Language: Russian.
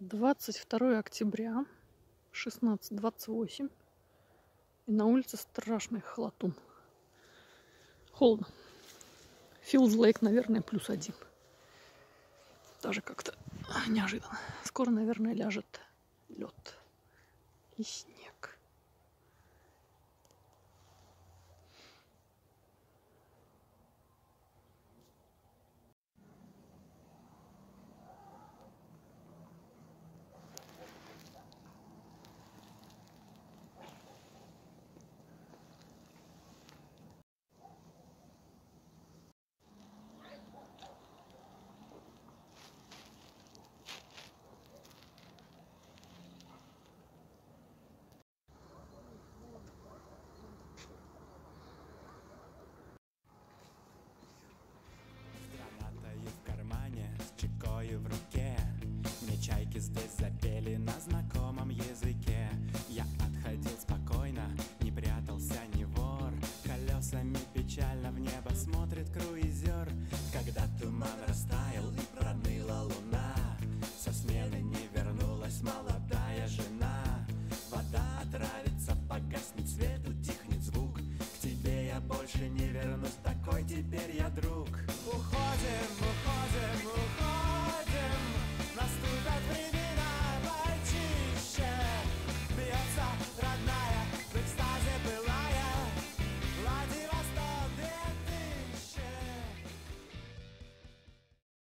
22 октября, 16.28. И на улице страшный холотун. Холодно. Feels like, наверное, плюс один. Даже как-то неожиданно. Скоро, наверное, ляжет лед и снег. какой теперь я друг.